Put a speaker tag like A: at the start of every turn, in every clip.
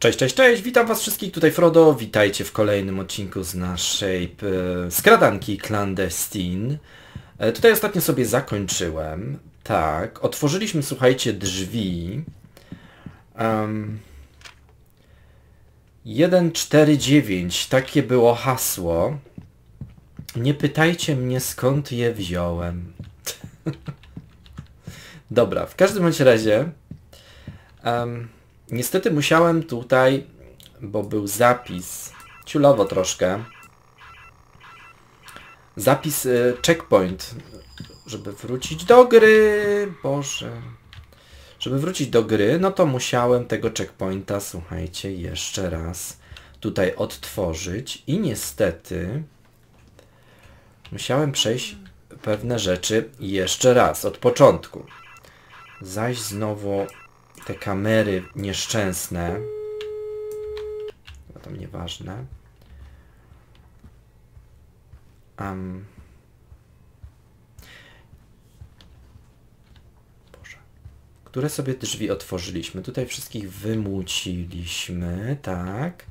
A: Cześć, cześć, cześć, witam was wszystkich, tutaj Frodo, witajcie w kolejnym odcinku z naszej skradanki Clandestine. E, tutaj ostatnio sobie zakończyłem, tak, otworzyliśmy, słuchajcie, drzwi. Um, 149, takie było hasło. Nie pytajcie mnie skąd je wziąłem. Dobra, w każdym bądź razie... Um, Niestety musiałem tutaj, bo był zapis, ciulowo troszkę, zapis y, checkpoint, żeby wrócić do gry, boże, żeby wrócić do gry, no to musiałem tego checkpointa, słuchajcie, jeszcze raz tutaj odtworzyć. I niestety musiałem przejść pewne rzeczy jeszcze raz, od początku. Zaś znowu te kamery nieszczęsne, no tam nieważne, um, Boże, które sobie drzwi otworzyliśmy. Tutaj wszystkich wymuciliśmy, tak.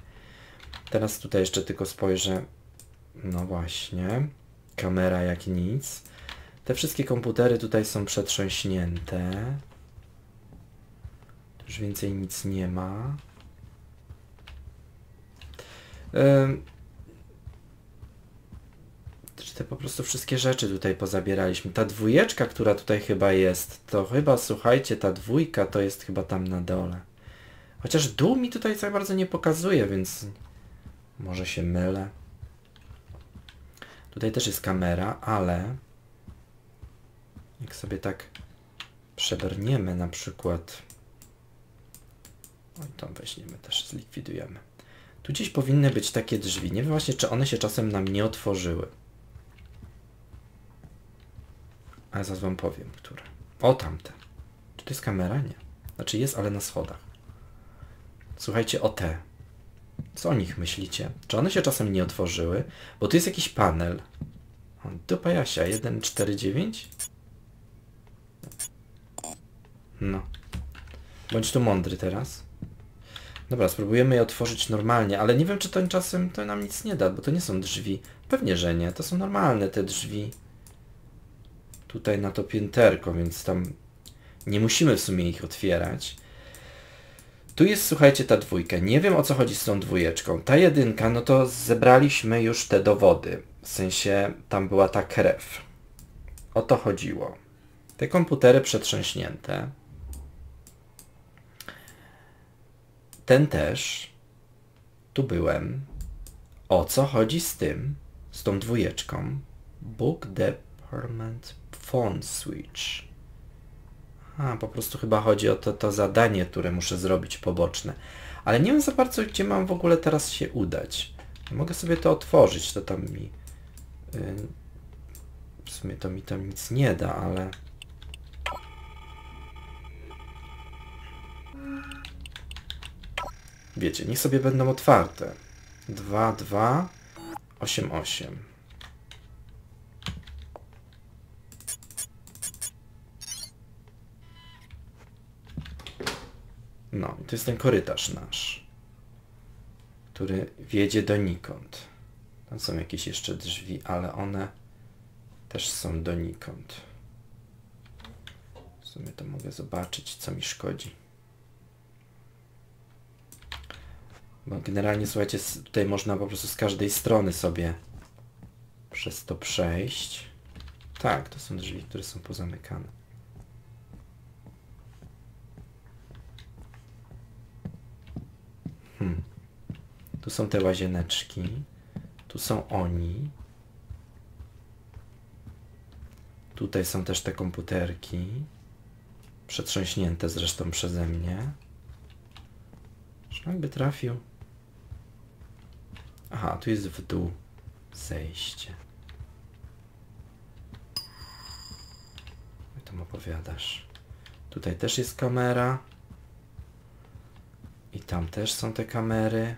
A: Teraz tutaj jeszcze tylko spojrzę, no właśnie, kamera jak nic. Te wszystkie komputery tutaj są przetrząśnięte. Już więcej nic nie ma. Czy te po prostu wszystkie rzeczy tutaj pozabieraliśmy. Ta dwójeczka, która tutaj chyba jest, to chyba, słuchajcie, ta dwójka to jest chyba tam na dole. Chociaż dół mi tutaj za bardzo nie pokazuje, więc może się mylę. Tutaj też jest kamera, ale jak sobie tak przebrniemy na przykład no i tą weźmiemy też, zlikwidujemy. Tu gdzieś powinny być takie drzwi. Nie wiem właśnie, czy one się czasem nam nie otworzyły. Ale zaraz wam powiem, które. O, tamte. Czy to jest kamera? Nie. Znaczy jest, ale na schodach. Słuchajcie, o te. Co o nich myślicie? Czy one się czasem nie otworzyły? Bo tu jest jakiś panel. O, dupa Jasia, 149? No. Bądź tu mądry teraz. Dobra, spróbujemy je otworzyć normalnie, ale nie wiem, czy to czasem to nam nic nie da, bo to nie są drzwi. Pewnie, że nie. To są normalne te drzwi. Tutaj na to pięterko, więc tam nie musimy w sumie ich otwierać. Tu jest, słuchajcie, ta dwójka. Nie wiem, o co chodzi z tą dwójeczką. Ta jedynka, no to zebraliśmy już te dowody. W sensie, tam była ta krew. O to chodziło. Te komputery przetrząśnięte. Ten też. Tu byłem. O co chodzi z tym? Z tą dwójeczką? Book Department Phone Switch. A, po prostu chyba chodzi o to, to zadanie, które muszę zrobić poboczne. Ale nie wiem za bardzo, gdzie mam w ogóle teraz się udać. Mogę sobie to otworzyć, to tam mi... Yy, w sumie to mi tam nic nie da, ale... Wiecie, niech sobie będą otwarte. 2, 2, 8, 8. No, to jest ten korytarz nasz, który wiedzie donikąd. Tam są jakieś jeszcze drzwi, ale one też są donikąd. W sumie to mogę zobaczyć, co mi szkodzi. Bo generalnie, słuchajcie, tutaj można po prostu z każdej strony sobie przez to przejść. Tak, to są drzwi, które są pozamykane. Hmm. Tu są te łazieneczki. Tu są oni. Tutaj są też te komputerki. Przetrząśnięte zresztą przeze mnie. Szlak by trafił. Aha, tu jest w dół zejście. I tam opowiadasz. Tutaj też jest kamera. I tam też są te kamery.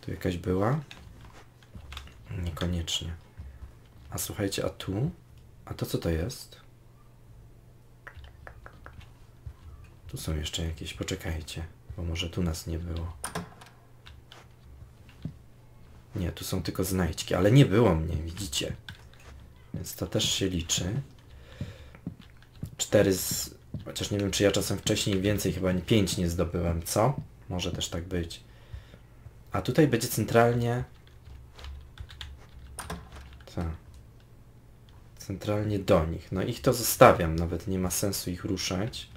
A: Tu jakaś była? Niekoniecznie. A słuchajcie, a tu? A to co to jest? Tu są jeszcze jakieś, poczekajcie. Bo może tu nas nie było. Nie, tu są tylko znajdźki, ale nie było mnie, widzicie. Więc to też się liczy. Cztery z... Chociaż nie wiem, czy ja czasem wcześniej więcej, chyba pięć nie zdobyłem, co? Może też tak być. A tutaj będzie centralnie... Co? Centralnie do nich. No ich to zostawiam, nawet nie ma sensu ich ruszać.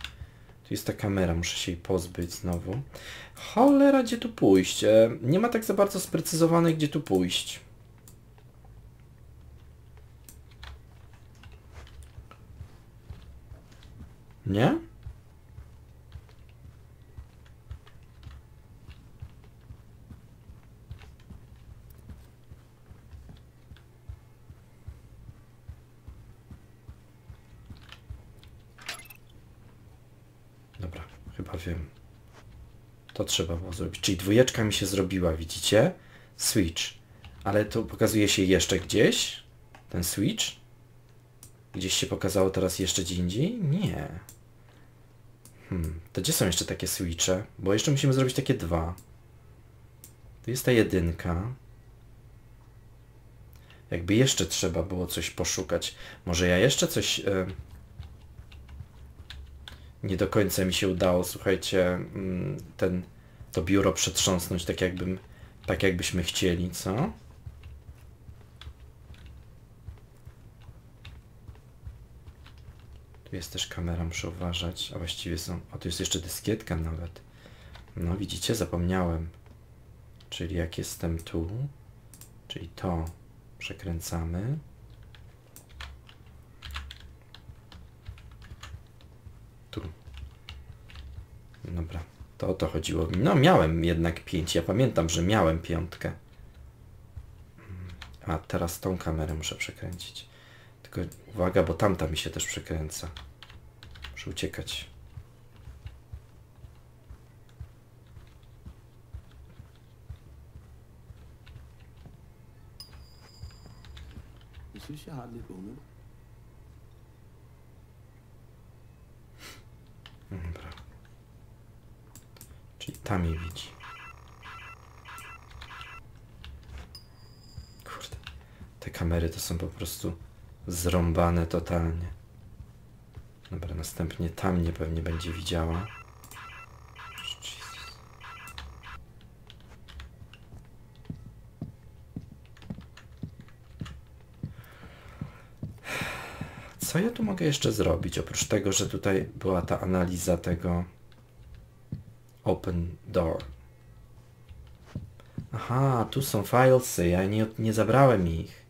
A: Tu jest ta kamera, muszę się jej pozbyć znowu. Cholera, gdzie tu pójść? E, Nie ma tak za bardzo sprecyzowane, gdzie tu pójść. Nie? Dobra, chyba wiem. To trzeba było zrobić. Czyli dwójeczka mi się zrobiła, widzicie? Switch. Ale to pokazuje się jeszcze gdzieś? Ten switch? Gdzieś się pokazało teraz jeszcze gdzie indziej? Nie. Hmm. To gdzie są jeszcze takie switche? Bo jeszcze musimy zrobić takie dwa. Tu jest ta jedynka. Jakby jeszcze trzeba było coś poszukać. Może ja jeszcze coś... E... Nie do końca mi się udało, słuchajcie, mm, ten, to biuro przetrząsnąć tak jakbym, tak jakbyśmy chcieli, co? Tu jest też kamera, muszę uważać, a właściwie są, a tu jest jeszcze dyskietka nawet. No widzicie, zapomniałem. Czyli jak jestem tu, czyli to przekręcamy. Tu. Dobra, to o to chodziło. No miałem jednak pięć, ja pamiętam, że miałem piątkę. A teraz tą kamerę muszę przekręcić. Tylko uwaga, bo tamta mi się też przekręca. Muszę uciekać.
B: See she hardly booming.
A: Dobra. Czyli tam je widzi. Kurde. Te kamery to są po prostu zrąbane totalnie. Dobra, następnie tam mnie pewnie będzie widziała. Co ja tu mogę jeszcze zrobić, oprócz tego, że tutaj była ta analiza tego open door. Aha, tu są filesy, ja nie, nie zabrałem ich.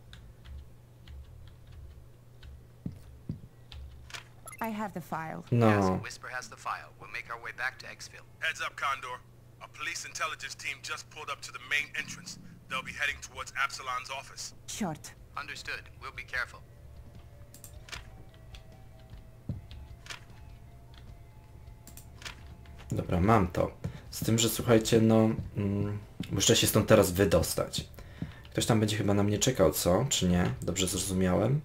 C: I have the file.
D: Yes,
A: No,
D: Whisper has the file. We'll make our way back to Exfil.
E: Heads up, Condor. A police intelligence team just pulled up to the main entrance. They'll be heading towards Absalon's office.
C: Short.
D: Understood. We'll be careful.
A: Dobra, mam to. Z tym, że słuchajcie, no, mm, muszę się stąd teraz wydostać. Ktoś tam będzie chyba na mnie czekał, co? Czy nie? Dobrze zrozumiałem?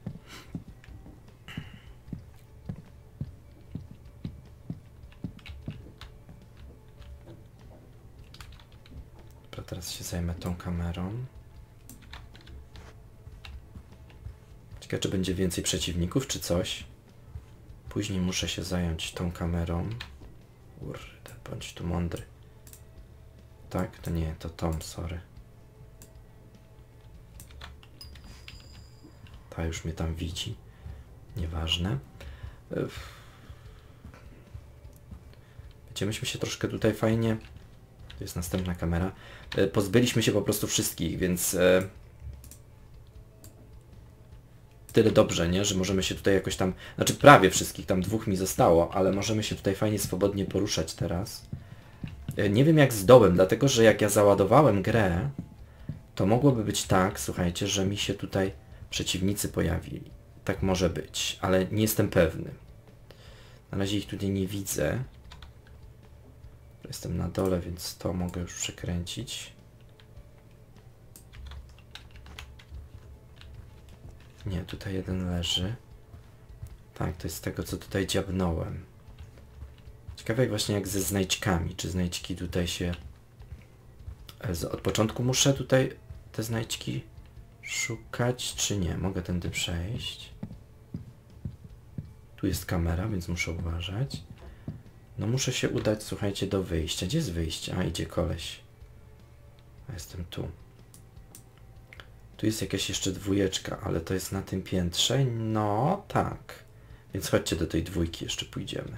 A: Dobra, teraz się zajmę tą kamerą. Ciekawe, czy będzie więcej przeciwników, czy coś. Później muszę się zająć tą kamerą. Kurde, bądź tu mądry. Tak? To nie, to Tom, sorry. Ta już mnie tam widzi. Nieważne. Wiecie, myśmy się troszkę tutaj fajnie... To jest następna kamera. E, Pozbyliśmy się po prostu wszystkich, więc... Tyle dobrze, nie? Że możemy się tutaj jakoś tam... Znaczy prawie wszystkich, tam dwóch mi zostało, ale możemy się tutaj fajnie swobodnie poruszać teraz. E, Nie wiem jak z dołem, dlatego że jak ja załadowałem grę, to mogłoby być tak, słuchajcie, że mi się tutaj przeciwnicy pojawili. Tak może być, ale nie jestem pewny. Na razie ich tutaj nie widzę. Jestem na dole, więc to mogę już przekręcić. Nie, tutaj jeden leży. Tak, to jest z tego, co tutaj dziabnąłem. Ciekawe właśnie jak ze znajdźkami. Czy znajdźki tutaj się... e, Od początku muszę tutaj te znajdźki szukać, czy nie? Mogę tędy przejść. Tu jest kamera, więc muszę uważać. No muszę się udać, słuchajcie, do wyjścia. Gdzie jest wyjście? A, idzie koleś. A jestem tu. Tu jest jakaś jeszcze dwójeczka, ale to jest na tym piętrze? No, tak. Więc chodźcie do tej dwójki, jeszcze pójdziemy.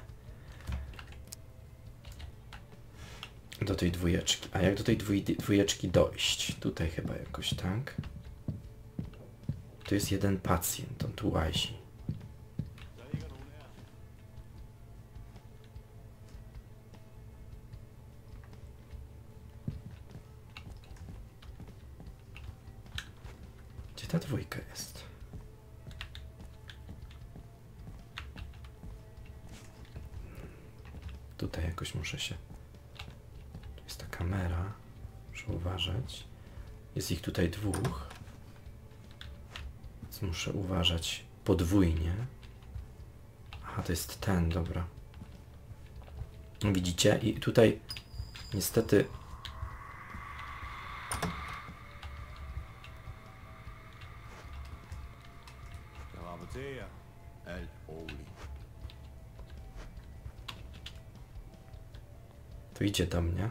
A: Do tej dwójeczki. A jak do tej dwój, dwójeczki dojść? Tutaj chyba jakoś, tak? Tu jest jeden pacjent, on tu łazi. Gdzie ta dwójka jest? Tutaj jakoś muszę się... Tu jest ta kamera. Muszę uważać. Jest ich tutaj dwóch. Więc muszę uważać podwójnie. Aha, to jest ten, dobra. Widzicie? I tutaj niestety idzie do mnie.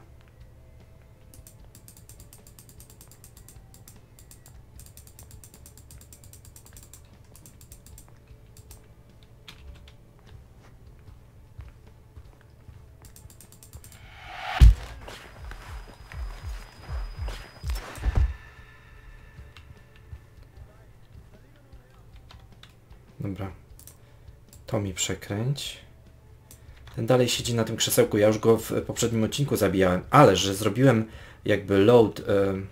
A: Dobra. To mi przekręć. Ten dalej siedzi na tym krzesełku. Ja już go w poprzednim odcinku zabijałem, ale że zrobiłem jakby load, em,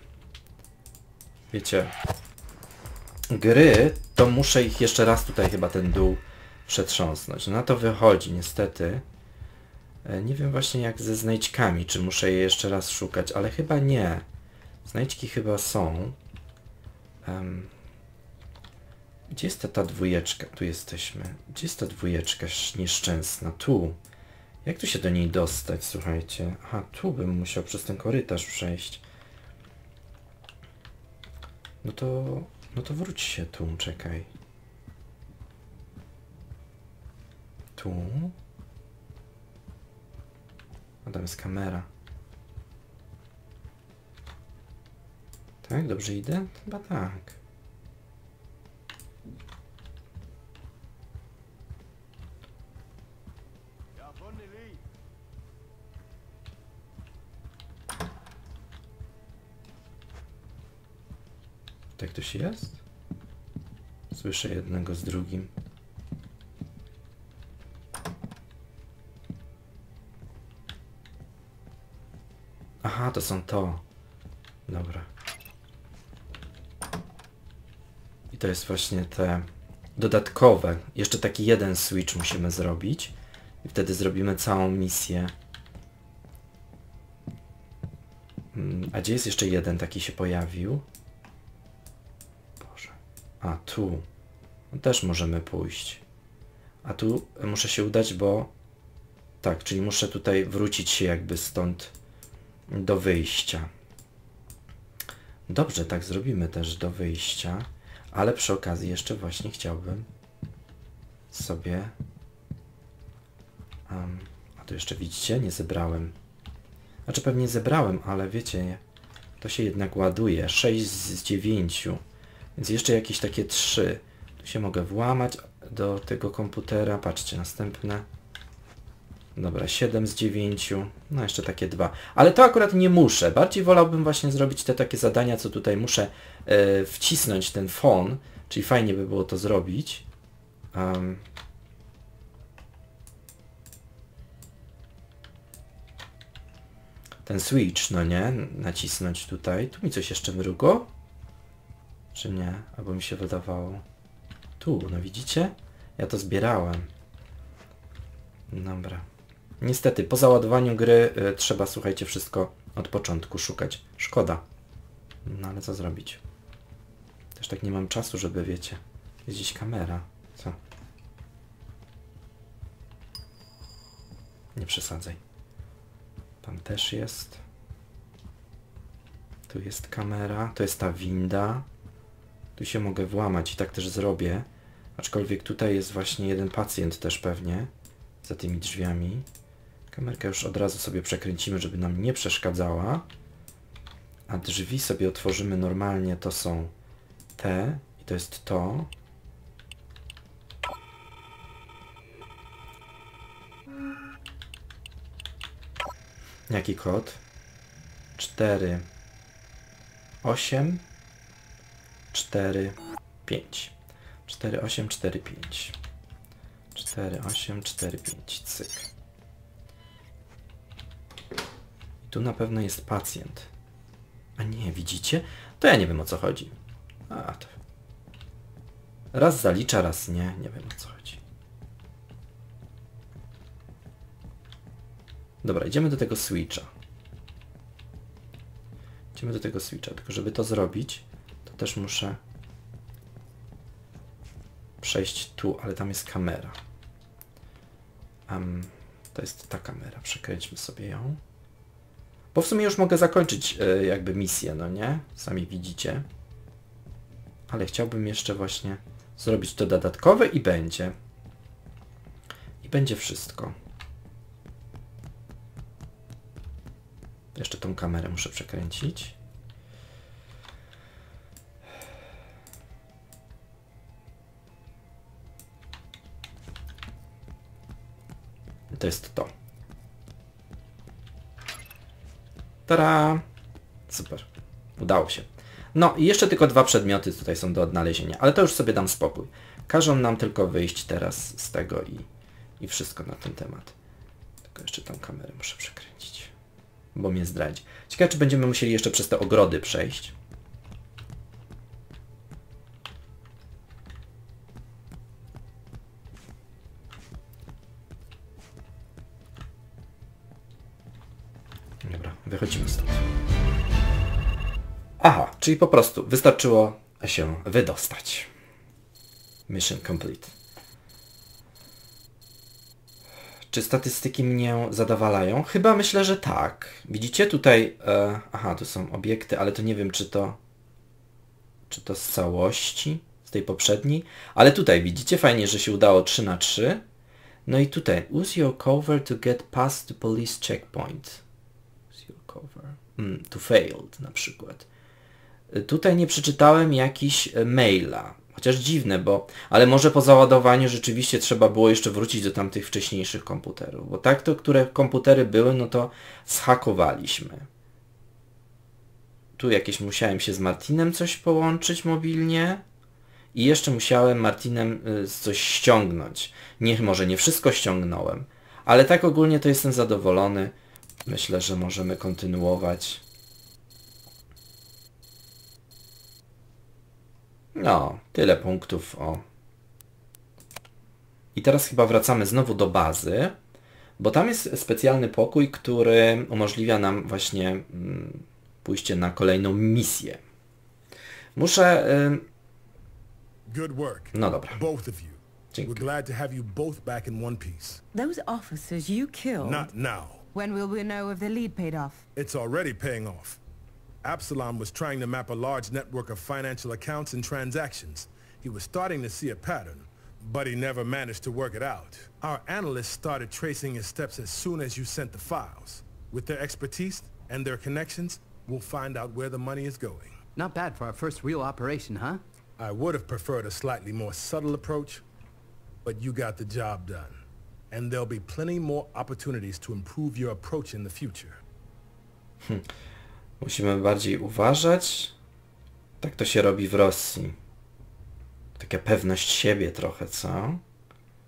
A: wiecie, gry, to muszę ich jeszcze raz tutaj chyba ten dół przetrząsnąć. Na to wychodzi niestety. E, Nie wiem właśnie jak ze znajdźkami, czy muszę je jeszcze raz szukać, ale chyba nie. Znajdźki chyba są. Em, gdzie jest ta, ta dwójeczka? Tu jesteśmy. Gdzie jest ta dwójeczka sz- nieszczęsna? Tu. Jak tu się do niej dostać, słuchajcie? Aha, tu bym musiał przez ten korytarz przejść. No to... No to wróć się tu, czekaj. Tu. A tam jest kamera. Tak? Dobrze idę? Chyba tak. Tak ktoś jest? Słyszę jednego z drugim. Aha, to są to. Dobra. I to jest właśnie te dodatkowe. Jeszcze taki jeden switch musimy zrobić. I wtedy zrobimy całą misję. Mm, A gdzie jest jeszcze jeden taki się pojawił? A tu. Też możemy pójść. A tu muszę się udać, bo... Tak, czyli muszę tutaj wrócić się jakby stąd do wyjścia. Dobrze, tak zrobimy też do wyjścia. Ale przy okazji jeszcze właśnie chciałbym sobie... em, a tu jeszcze widzicie, nie zebrałem. Znaczy pewnie zebrałem, ale wiecie, to się jednak ładuje. 6 z 9. Więc jeszcze jakieś takie 3. Tu się mogę włamać do tego komputera. Patrzcie, następne. Dobra, 7 z 9. No jeszcze takie dwa. Ale to akurat nie muszę. Bardziej wolałbym właśnie zrobić te takie zadania, co tutaj muszę e, wcisnąć ten fon. Czyli fajnie by było to zrobić. Em, ten switch, no nie? Nacisnąć tutaj. Tu mi coś jeszcze mrugło? Czy nie? Albo mi się wydawało. Tu, no widzicie? Ja to zbierałem. Dobra. Niestety, po załadowaniu gry y, trzeba, słuchajcie, wszystko od początku szukać. Szkoda. No ale co zrobić? Też tak nie mam czasu, żeby, wiecie, jest gdzieś kamera. Co? nie przesadzaj. Tam też jest. Tu jest kamera, to jest ta winda. Tu się mogę włamać i tak też zrobię. Aczkolwiek tutaj jest właśnie jeden pacjent też pewnie. Za tymi drzwiami. Kamerkę już od razu sobie przekręcimy, żeby nam nie przeszkadzała. A drzwi sobie otworzymy normalnie. To są te i to jest to. Jaki kod? 4 8 4 5 4 8 4 5 4 8 4 5 cyk. I tu na pewno jest pacjent. A nie, widzicie? To ja nie wiem o co chodzi. A to. Raz zalicza, raz nie. Nie wiem o co chodzi. Dobra, idziemy do tego switcha. Idziemy do tego switcha, tylko żeby to zrobić, też muszę przejść tu, ale tam jest kamera. Um, to jest ta kamera, przekręćmy sobie ją. Bo w sumie już mogę zakończyć e, jakby misję, no nie? Sami widzicie. Ale chciałbym jeszcze właśnie zrobić to dodatkowe i będzie. I będzie wszystko. Jeszcze tą kamerę muszę przekręcić. To jest to. Tara! Super. Udało się. No i jeszcze tylko dwa przedmioty tutaj są do odnalezienia, ale to już sobie dam spokój. Każą nam tylko wyjść teraz z tego i, i wszystko na ten temat. Tylko jeszcze tą kamerę muszę przekręcić, bo mnie zdradzi. Ciekawe, czy będziemy musieli jeszcze przez te ogrody przejść. Wychodzimy stąd. Aha, czyli po prostu wystarczyło się wydostać. Mission complete. Czy statystyki mnie zadowalają? Chyba myślę, że tak. Widzicie tutaj... E, aha, tu są obiekty, ale to nie wiem, czy to... Czy to z całości? Z tej poprzedniej? Ale tutaj widzicie fajnie, że się udało 3 na 3 No i tutaj. Use your cover to get past the police checkpoint. Hmm, to failed na przykład. Tutaj nie przeczytałem jakiś e, maila. Chociaż dziwne, bo... Ale może po załadowaniu rzeczywiście trzeba było jeszcze wrócić do tamtych wcześniejszych komputerów. Bo tak to, które komputery były, no to zhakowaliśmy. Tu jakieś musiałem się z Martinem coś połączyć mobilnie. I jeszcze musiałem Martinem y, coś ściągnąć. Nie, może nie wszystko ściągnąłem. Ale tak ogólnie to jestem zadowolony. Myślę, że możemy kontynuować. No, tyle punktów, o. I teraz chyba wracamy znowu do bazy, bo tam jest specjalny pokój, który umożliwia nam właśnie mm, pójście na kolejną misję. Muszę... Y, no dobra.
C: Both of you.
A: Dzięki.
C: We're glad to have you both back in one piece.
F: Those officers you killed.
C: Not now.
F: When will we know if the lead paid off?
C: It's already paying off. Absalom was trying to map a large network of financial accounts and transactions. He was starting to see a pattern, but he never managed to work it out. Our analysts started tracing his steps as soon as you sent the files. With their expertise and their connections, we'll find out where the money is going.
G: Not bad for our first real operation, huh?
C: I would have preferred a slightly more subtle approach, but you got the job done. And there'll be plenty more opportunities to improve your approach in the future.
A: Musimy bardziej uważać. Tak to się robi w Rosji. Taka pewność siebie trochę, co?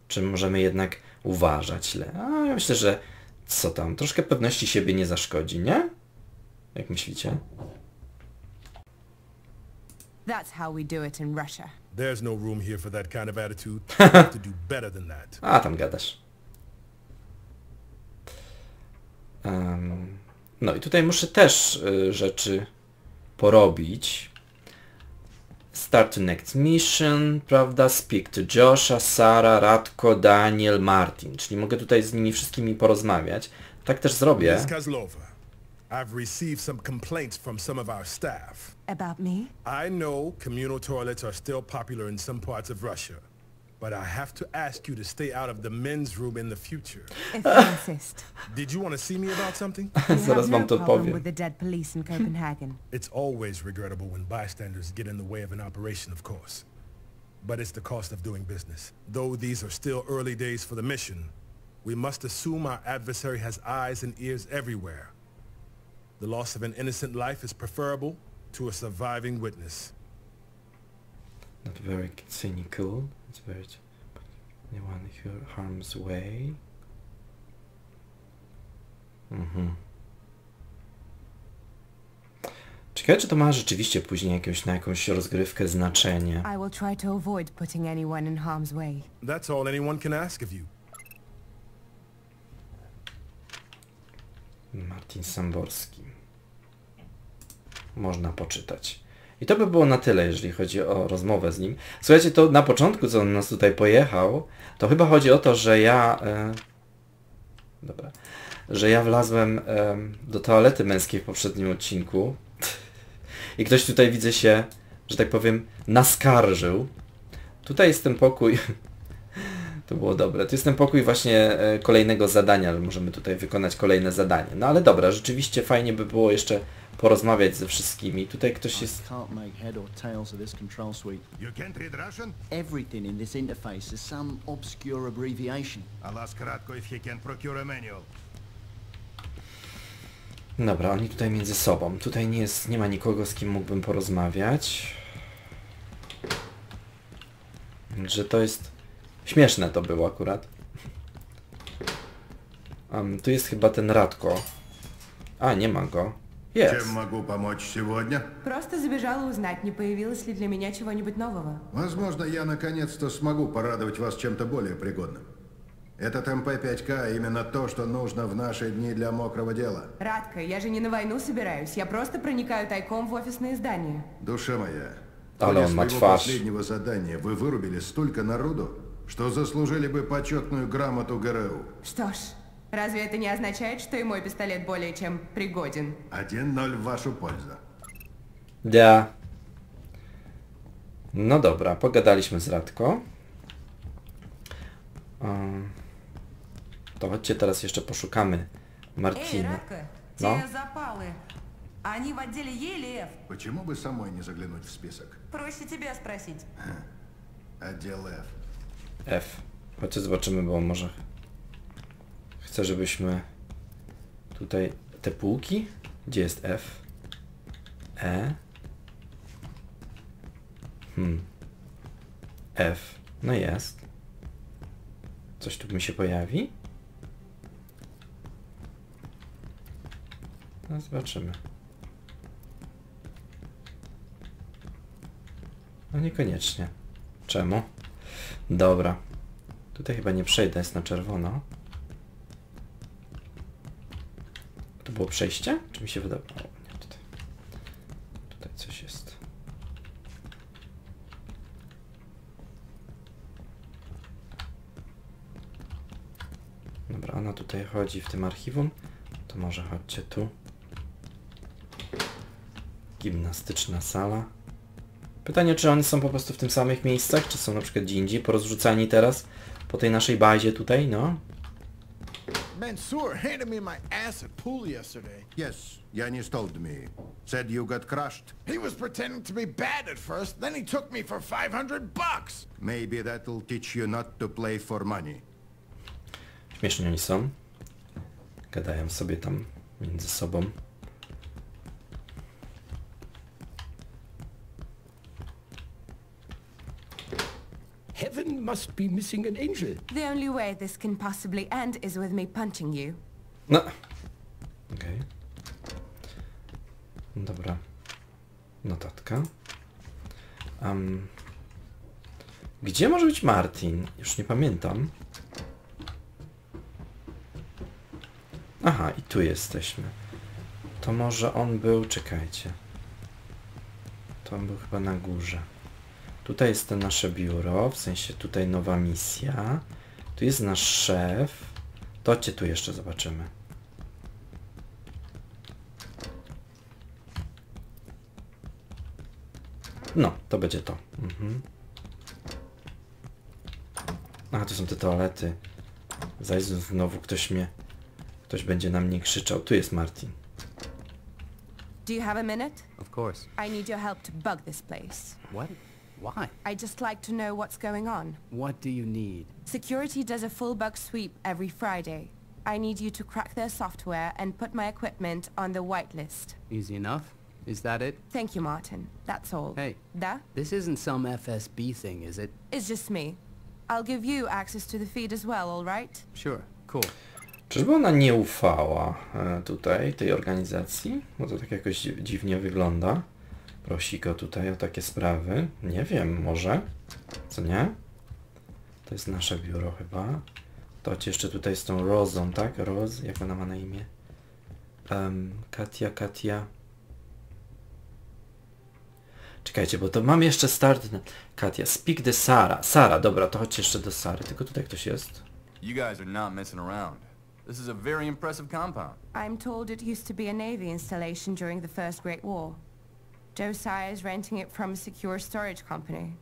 A: Czy możemy jednak uważać źle? A ja myślę, że co tam, troszkę pewności siebie nie zaszkodzi, nie? Jak myślicie?
F: That's how we do it in Russia.
C: There's no room here for that kind of attitude. You have to do better than that.
A: A, tam gadasz. No i tutaj muszę też y, rzeczy porobić. Start to next mission, prawda, speak to Josha, Sara, Radko, Daniel, Martin, czyli mogę tutaj z nimi wszystkimi porozmawiać. Tak też zrobię.
C: I've received some complaints from some of our staff.
F: About me?
C: I know communal toilets are still popular in some parts of Russia, but I have to ask you to stay out of the men's room in the future.
F: If you insist.
C: Did you want to see me about something?
F: We
A: Zaraz
F: have
A: wam
F: no
A: to
F: problem
A: powiem.
F: with the dead police in Copenhagen.
C: It's always regrettable when bystanders get in the way of an operation, of course. But it's the cost of doing business. Though these are still early days for the mission, we must assume our adversary has eyes and ears everywhere. The loss of an innocent life is preferable to a surviving witness.
A: Not very cynical. It's very anyone who harm's way. Mhm. Ciekawe, czy to ma rzeczywiście później jakieś, na jakąś rozgrywkę znaczenie.
F: I will try to avoid putting anyone in harm's way.
C: That's all anyone can ask of you.
A: Martin Samborski. Można poczytać. I to by było na tyle, jeżeli chodzi o rozmowę z nim. Słuchajcie, to na początku, co on nas tutaj pojechał, to chyba chodzi o to, że ja... E, dobra. Że ja wlazłem e, do toalety męskiej w poprzednim odcinku i ktoś tutaj, widzę się, że tak powiem, naskarżył. Tutaj jest ten pokój... To było dobre. To jest ten pokój właśnie e, kolejnego zadania, że możemy tutaj wykonać kolejne zadanie. No ale dobra, rzeczywiście fajnie by było jeszcze porozmawiać ze wszystkimi. Tutaj ktoś jest...
H: Can't make head or tails of this control suite.
B: You can't read Russian?
H: Everything in this interface is some obscure abbreviation.
B: I'll ask Radko if he can procure a manual.
A: Dobra, oni tutaj między sobą. Tutaj nie jest, nie ma nikogo, z kim mógłbym porozmawiać. Że to jest... Śmieszne to było akurat. Um, tu jest chyba ten Radko. A, nie ma go. Jest.
B: Чем могу помочь сегодня?
F: Просто забежала узнать, не появилось ли для меня чего-нибудь нового.
I: Возможно, я наконец-то смогу порадовать вас чем-то более пригодным. Этот МП-5К именно то, что нужно в наши дни для мокрого дела.
F: Радка, я же не на войну собираюсь. Я просто проникаю тайком в офисные здания.
I: Душа моя,
A: он
I: своего последнего задания вы вырубили столько народу, что заслужили бы почетную грамоту ГРУ.
F: Что ж, разве это не означает, что и мой пистолет более чем пригоден?
I: 1-0 в вашу пользу.
A: Ja. No dobra, pogadaliśmy z Radko. To chodźcie teraz jeszcze poszukamy Martina. No.
J: Они в отделе ЕЛЕФ.
I: Почему бы самой не заглянуть в список?
J: Проще тебя спросить.
I: Отдел F.
A: F. Chodźcie zobaczymy, bo może chcę, żebyśmy tutaj te półki. Gdzie jest F? E. Hmm. F. No jest. Coś tu mi się pojawi? No zobaczymy. No niekoniecznie. Czemu? Dobra. Tutaj chyba nie przejdę, jest na czerwono. To było przejście? Czy mi się wydawało? Nie, tutaj. Tutaj coś jest. Dobra, ona tutaj chodzi w tym archiwum. To może chodźcie tu. Gimnastyczna sala. Pytanie, czy oni są po prostu w tym samych miejscach, czy są na przykład gdzie indziej porozrzucani teraz po tej naszej bazie tutaj, no?
K: Mansoor handed me my ass at pool yesterday.
I: Yes, Yanis told me. Said you got crushed.
K: He was pretending to be bad at first, then he took me for 500 bucks.
I: Maybe that'll teach you not to play for money.
A: Śmieszni oni są. Gadają sobie tam między sobą.
L: Must be missing an angel.
F: The only way this can possibly end is with me punching you.
A: No. Okej. Dobra. Notatka. Um, gdzie może być Martin? Już nie pamiętam. Aha, i tu jesteśmy. To może on był... Czekajcie. To on był chyba na górze. Tutaj jest to nasze biuro, w sensie tutaj nowa misja. Tu jest nasz szef. To cię tu jeszcze zobaczymy. No, to będzie to. Mhm. A, to są te toalety. Zaś znowu ktoś mnie... Ktoś będzie na mnie krzyczał. Tu jest Martin.
F: Do you have a minute?
G: Of course.
F: I need your help to bug this place.
G: What? Why?
F: I'd just like to know what's going on.
G: What do you need?
F: Security does a full bug sweep every Friday. I need you to crack their software and put my equipment on the whitelist.
G: Easy enough. Is that it?
F: Thank you, Martin. That's all.
G: Hey.
F: Da?
G: This isn't some FSB thing, is it?
F: It's just me. I'll give you access to the feed as well, all right?
G: Sure. Cool.
A: Czyżby ona nie ufała tutaj, tej organizacji? Bo to tak jakoś dzi- dziwnie wygląda. Prosi go tutaj o takie sprawy. Nie wiem, może? Co nie? To jest nasze biuro chyba. To ci jeszcze tutaj z tą Rozą, tak? Roz, jak ona ma na imię? Um, Katia, Katia. Czekajcie, bo to mam jeszcze start. na- Katia, speak the Sara. Sara, dobra, to chodźcie jeszcze do Sary. Tylko tutaj ktoś jest.
M: You guys are not messing around. This is a very impressive compound.
F: I'm told it used to be a Navy installation during the First Great War. Josiah is renting it from a secure storage company.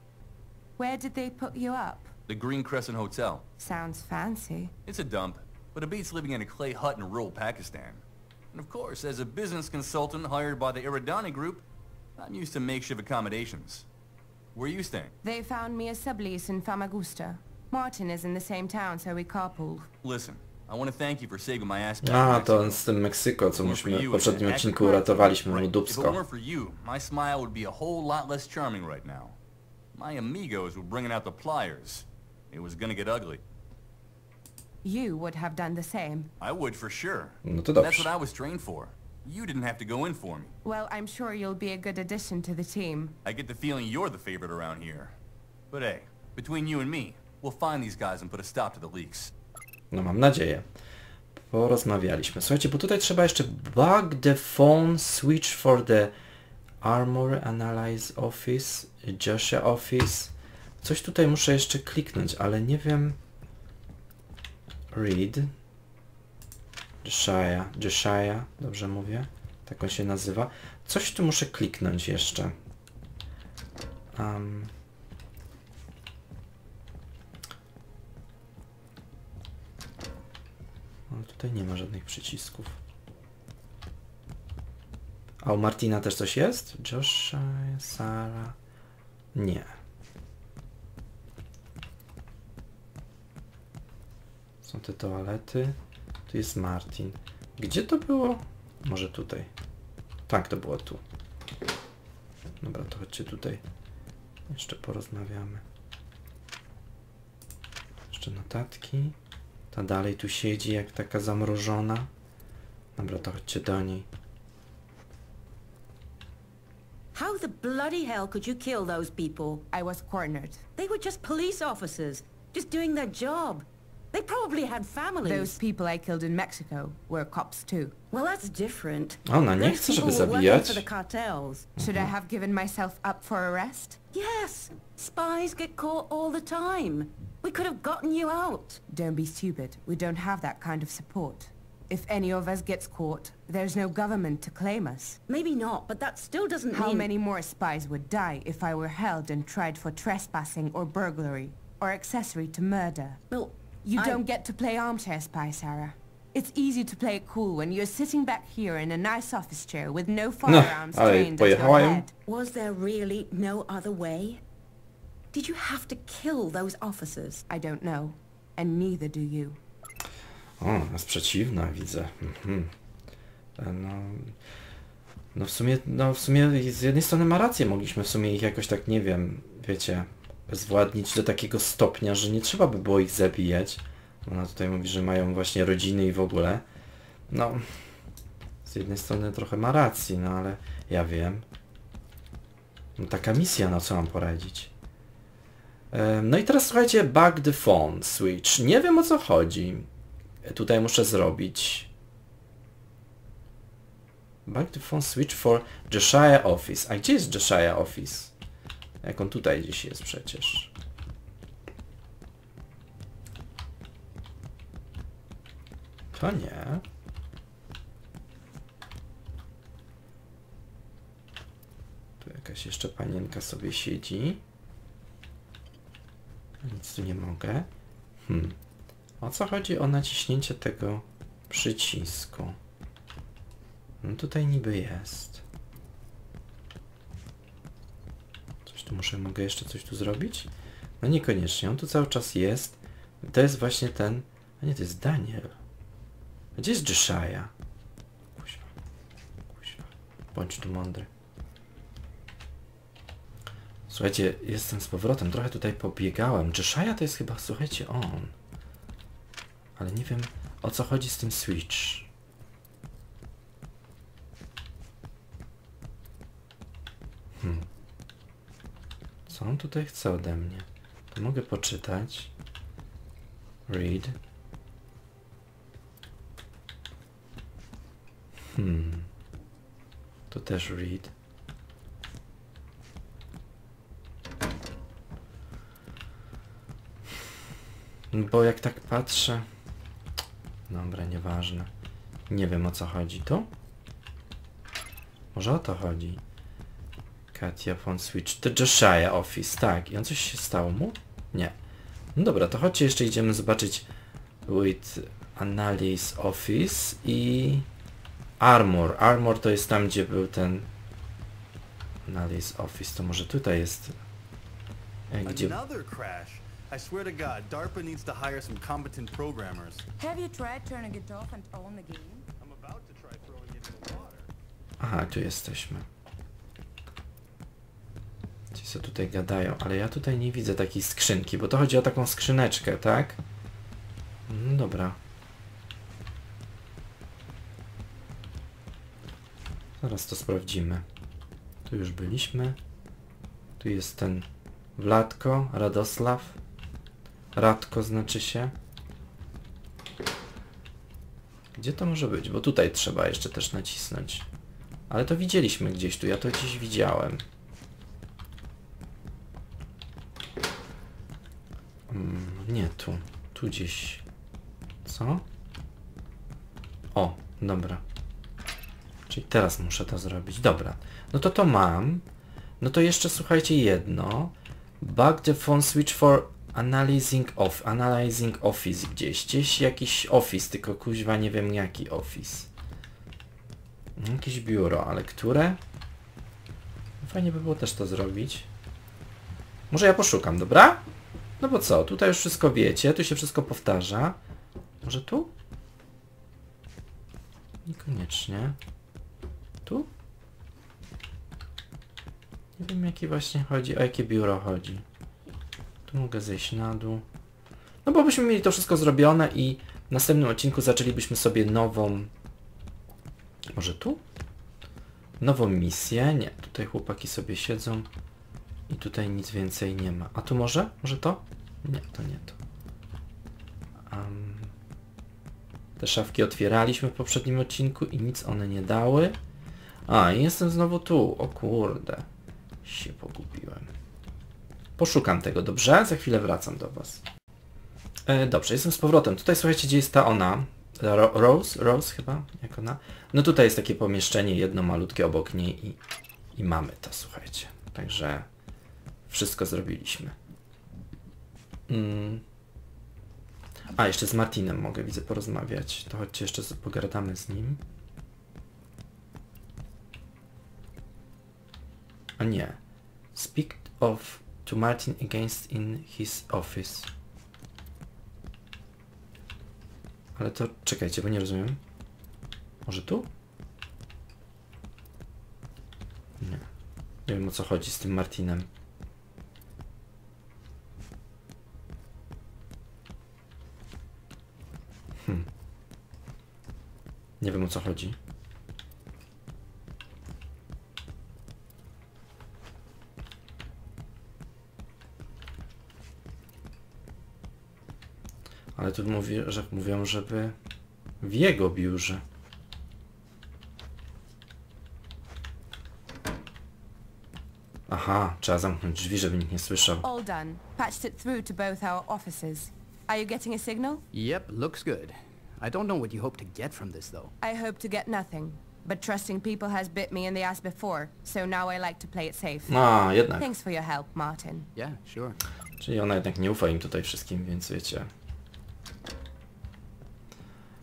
F: Where did they put you up?
M: The Green Crescent Hotel.
F: Sounds fancy.
M: It's a dump, but it beats living in a clay hut in rural Pakistan. And of course, as a business consultant hired by the Iridani Group, I'm used to makeshift accommodations. Where are you staying?
F: They found me a sublease in Famagusta. Martin is in the same town, so we carpool.
M: Listen, I want to thank you for saving my ass back
A: A,
M: in
A: to
M: Mexico.
A: z tym Meksyko, co
M: If it weren't for
A: myśmy w
M: you
A: poprzednim odcinku uratowaliśmy mu
M: right, If it for you, my smile would be a whole lot less charming right now. My amigos were bringing out the pliers. It was gonna get ugly.
F: You would have done the same.
M: I would for sure.
A: No to
M: That's what I was trained for. You didn't have to go in for me.
F: Well, I'm sure you'll be a good addition to the team.
M: I get the feeling you're the favorite around here. But hey, between you and me, we'll find these guys and put a stop to the leaks.
A: No mam nadzieję. Porozmawialiśmy. Słuchajcie, bo tutaj trzeba jeszcze bug the phone switch for the Armor Analyze Office, Joshua Office. Coś tutaj muszę jeszcze kliknąć, ale nie wiem... Read. Joshua, Joshua, dobrze mówię? Tak on się nazywa. Coś tu muszę kliknąć jeszcze. Um, Ale tutaj nie ma żadnych przycisków. A u Martina też coś jest? Josh, Sara... Nie. Są te toalety. Tu jest Martin. Gdzie to było? Może tutaj. Tak, to było tu. Dobra, to chodźcie tutaj. Jeszcze porozmawiamy. Jeszcze notatki. Ta dalej tu siedzi jak taka zamrożona. Dobra, to chodźcie do niej.
N: How the bloody hell could you kill those people?
F: I was cornered.
N: They were just police officers, just doing their job. They probably had families.
F: Those people I killed in Mexico were cops too.
N: Well, that's different.
A: Ona nie
N: Those
A: chce, żeby
N: people were working
A: zabijać.
N: for the cartels.
F: Should I have given myself up for arrest?
N: Yes, spies get caught all the time. We could have gotten you out.
F: Don't be stupid. We don't have that kind of support. If any of us gets caught, there's no government to claim us.
N: Maybe not, but that still doesn't
F: How
N: mean...
F: many more spies would die if I were held and tried for trespassing or burglary or accessory to murder?
N: Well,
F: You
N: I-
F: don't get to play armchair spy, Sarah. It's easy to play it cool when you're sitting back here in a nice office chair with no firearms
A: ale
F: trained at your head.
N: Was there really no other way? Did you have to kill those officers?
F: I don't know. And neither do you.
A: O, jest przeciwna, widzę. Mhm. E, No, no w sumie, no w sumie z jednej strony ma rację, mogliśmy w sumie ich jakoś tak, nie wiem, wiecie, zwładnić do takiego stopnia, że nie trzeba by było ich zabijać. Ona tutaj mówi, że mają właśnie rodziny i w ogóle. No, z jednej strony trochę ma racji, no ale ja wiem. No taka misja, no co mam poradzić. No i teraz słuchajcie, bug the phone switch. Nie wiem o co chodzi. Tutaj muszę zrobić Bug the phone switch for Josiah Office. A gdzie jest Josiah Office? Jak on tutaj gdzieś jest przecież. To nie. Tu jakaś jeszcze panienka sobie siedzi. Nic tu nie mogę. Hmm. O co chodzi o naciśnięcie tego przycisku? No tutaj niby jest. Coś tu muszę, mogę jeszcze coś tu zrobić? No niekoniecznie, on tu cały czas jest. To jest właśnie ten... A nie, to jest Daniel. Gdzie jest Jeshaya? Kuźwa. Kuźwa. Bądź tu mądry. Słuchajcie, jestem z powrotem. Trochę tutaj pobiegałem. Jeshaya to jest chyba, słuchajcie, on. Ale nie wiem, o co chodzi z tym Switch. On tutaj chce ode mnie? To mogę poczytać. Read. Hmm. To też read. Bo jak tak patrzę... Dobra, nieważne. Nie wiem o co chodzi. Tu? Może o to chodzi. Katia von Switch. The Josiah Office, tak. I on coś się stało mu? Nie. No dobra, to chodźcie jeszcze idziemy zobaczyć with Analysis Office i Armor. Armor to jest tam, gdzie był ten Analysis Office. To może tutaj jest... e, Gdzie...
O: I swear to God, DARPA needs to hire some competent programmers.
J: Have you tried turning it off and on again?
O: I'm about to try throwing it in the water.
A: Aha, tu jesteśmy. Co tutaj gadają, ale ja tutaj nie widzę takiej skrzynki, bo to chodzi o taką skrzyneczkę, tak? No dobra. Zaraz to sprawdzimy. Tu już byliśmy. Tu jest ten Wladko, Radosław. Radko znaczy się. Gdzie to może być? Bo tutaj trzeba jeszcze też nacisnąć. Ale to widzieliśmy gdzieś tu, ja to gdzieś widziałem. Mm, nie tu. Tu gdzieś. Co? O, dobra. Czyli teraz muszę to zrobić. Dobra. No to to mam. No to jeszcze słuchajcie jedno. Bug the phone switch for analyzing off, analyzing office gdzieś. Gdzieś jakiś office, tylko kuźwa nie wiem jaki office. Jakieś biuro, ale które? Fajnie by było też to zrobić. Może ja poszukam, dobra? No bo co, tutaj już wszystko wiecie, tu się wszystko powtarza. Może tu? Niekoniecznie. Tu? Nie wiem jaki właśnie chodzi, o jakie biuro chodzi. Tu mogę zejść na dół. No bo byśmy mieli to wszystko zrobione i w następnym odcinku zaczęlibyśmy sobie nową... Może tu? Nową misję. Nie, tutaj chłopaki sobie siedzą i tutaj nic więcej nie ma. A tu może? Może to? Nie, to nie to. Um, te szafki otwieraliśmy w poprzednim odcinku i nic one nie dały. A, jestem znowu tu. O kurde. Się pogubiłem. Poszukam tego, dobrze? Za chwilę wracam do Was. E, dobrze, jestem z powrotem. Tutaj słuchajcie, gdzie jest ta ona? Ro Rose? Rose chyba? Jak ona? No tutaj jest takie pomieszczenie, jedno malutkie obok niej i, i mamy to, słuchajcie. Także wszystko zrobiliśmy. Mm. A, jeszcze z Martinem mogę, widzę, porozmawiać. To chodźcie jeszcze pogadamy z nim. A nie. Speak of to Martin against in his office. Ale to czekajcie, bo nie rozumiem. Może tu? Nie. Nie wiem o co chodzi z tym Martinem. Nie wiem o co chodzi. Ale tu mówi, że mówią, żeby w jego biurze. Aha, trzeba zamknąć drzwi, żeby nikt nie słyszał.
F: All done. Patched it through to both our offices. Are you getting a signal?
G: Yep, looks good. I don't know what you hope to get from this, though.
F: I hope to get nothing. But trusting people has bit me in the ass before, so now I like to play it safe.
A: A, jednak.
F: Thanks for your help, Martin.
G: Yeah, sure.
A: Czyli ona jednak nie ufa im tutaj wszystkim, więc wiecie.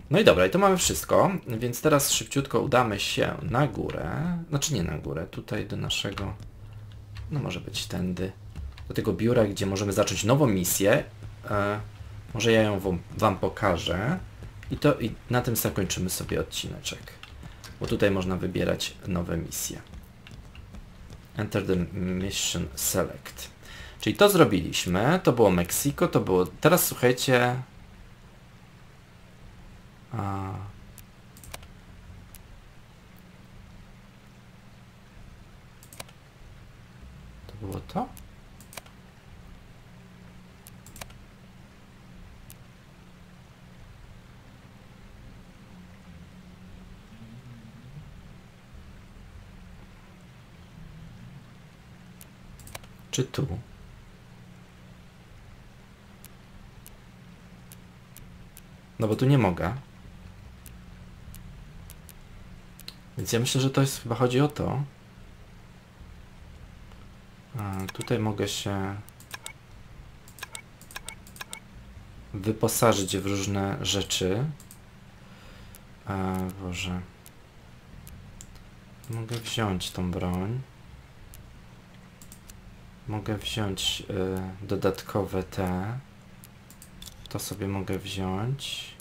A: No i dobra, i to mamy wszystko, więc teraz szybciutko udamy się na górę. Znaczy nie na górę, tutaj do naszego... No może być tędy. Do tego biura, gdzie możemy zacząć nową misję. E, może ja ją wam, wam pokażę. I to i na tym zakończymy sobie odcineczek. Bo tutaj można wybierać nowe misje. Enter the mission select. Czyli to zrobiliśmy, to było Meksiko, to było... Teraz słuchajcie... A... To było to? Czy tu? No bo tu nie mogę. Więc ja myślę, że to jest chyba chodzi o to. A, tutaj mogę się wyposażyć w różne rzeczy. A, Boże. Mogę wziąć tą broń. Mogę wziąć y, dodatkowe te. To sobie mogę wziąć.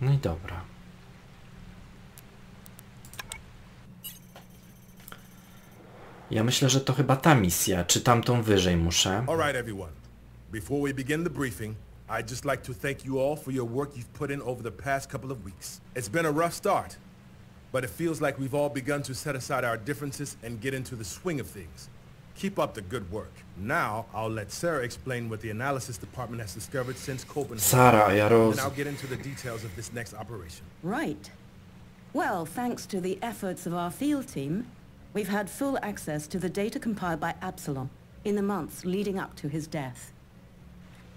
A: No i dobra. Ja myślę, że to chyba ta misja, czy tamtą wyżej muszę.
C: All right, everyone. Before we begin the briefing, I'd just like to thank you all for your work you've put in over the past couple of weeks. It's been a rough start, but it feels like we've all begun to set aside our differences and get into the swing of things. Keep up the good work. Now, I'll let Sarah explain what the analysis department has discovered since Copenhagen.
A: Sara, ja roz...
C: Then I'll get into the details of this next operation.
N: Right. Well, thanks to the efforts of our field team, we've had full access to the data compiled by Absalom in the months leading up to his death.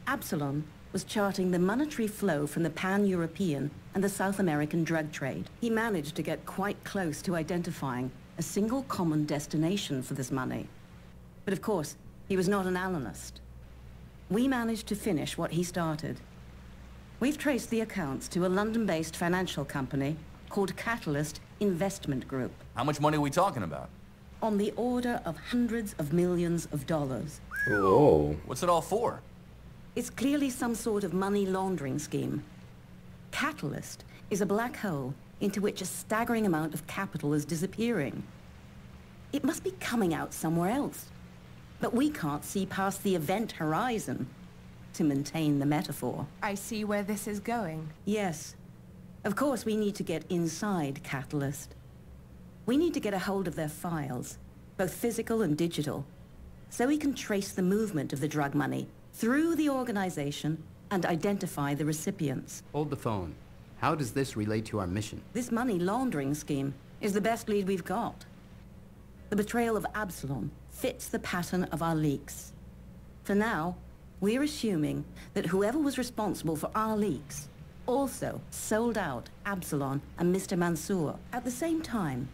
N: Absalom was charting the monetary flow from the pan-European and the South American drug trade. He managed to get quite close to identifying a single common destination for this money. But of course, he was not an analyst. We managed to finish what he started. We've traced the accounts to a London-based financial company called Catalyst Investment Group.
M: How much money are we talking about?
N: On the order of hundreds of millions of dollars.
A: Whoa.
M: What's it all for?
N: It's clearly some sort of money laundering scheme. Catalyst is a black hole into which a staggering amount of capital is disappearing. It must be coming out somewhere else. But we can't see past the event horizon, to maintain the metaphor.
F: I see where this is going.
N: Yes. Of course, we need to get inside Catalyst. We need to get a hold of their files, both physical and digital, so we can trace the movement of the drug money through the organization and identify the recipients.
G: Hold the phone. How does this relate to our mission?
N: This money laundering scheme is the best lead we've got. The betrayal of Absalom fits the pattern of our leaks. For now, we're assuming that whoever was responsible for our leaks also sold out Absalom and Mr. Mansour. At the same time,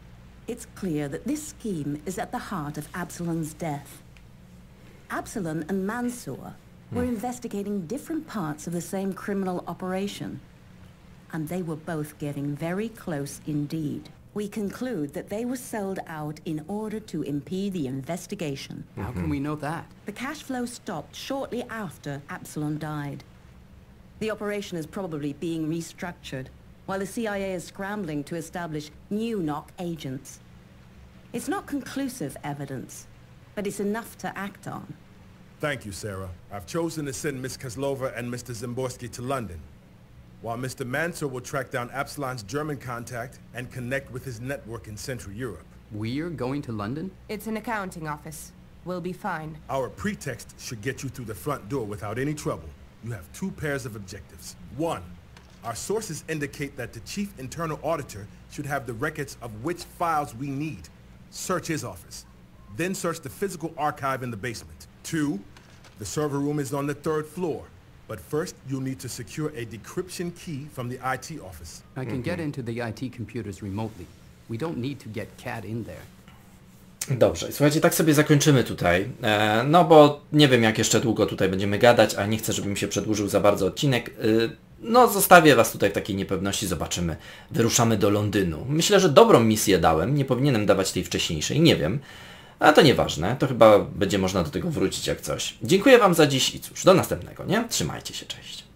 N: it's clear that this scheme is at the heart of Absalom's death. Absalom and Mansour were investigating different parts of the same criminal operation, and they were both getting very close indeed. We conclude that they were sold out in order to impede the investigation.
G: How can we know that?
N: The cash flow stopped shortly after Absalom died. The operation is probably being restructured, while the CIA is scrambling to establish new NOC agents. It's not conclusive evidence, but it's enough to act on.
C: Thank you, Sarah. I've chosen to send Miss Kozlova and Mr. Zimborski to London, while Mr. Mansour will track down Absalon's German contact and connect with his network in Central Europe.
G: We're going to London?
F: It's an accounting office. We'll be fine.
C: Our pretext should get you through the front door without any trouble. You have two pairs of objectives. One, Our sources indicate that the chief internal auditor should have the records of which files we need. Search his office. Then search the physical archive in the basement. Two, the server room is on the third floor. But first, you'll need to secure a decryption key from the IT office.
G: I can get into the IT computers remotely. We don't need to get Cat in there.
A: Dobrze, słuchajcie, tak sobie zakończymy tutaj, e, no bo nie wiem jak jeszcze długo tutaj będziemy gadać, a nie chcę, żeby mi się przedłużył za bardzo odcinek. Y, no zostawię Was tutaj w takiej niepewności, zobaczymy. Wyruszamy do Londynu. Myślę, że dobrą misję dałem, nie powinienem dawać tej wcześniejszej, nie wiem. A to nieważne, to chyba będzie można do tego wrócić jak coś. Dziękuję Wam za dziś i cóż, do następnego, nie? Trzymajcie się, cześć.